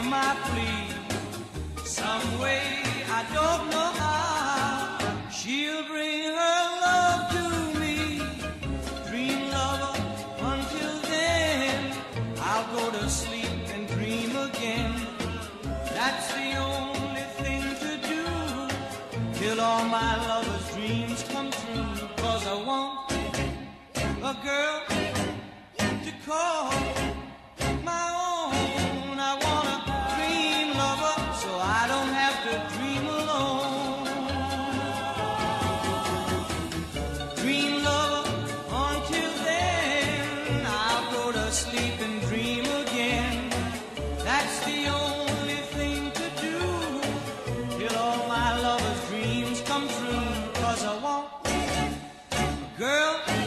hear my plea. Some way, I don't know how, she'll bring her love to me. Dream lover, until then, I'll go to sleep and dream again. That's the only thing to do till all my lover's dreams come true. Cause I want a girl sleep and dream again. That's the only thing to do till all my lover's dreams come I want a girl.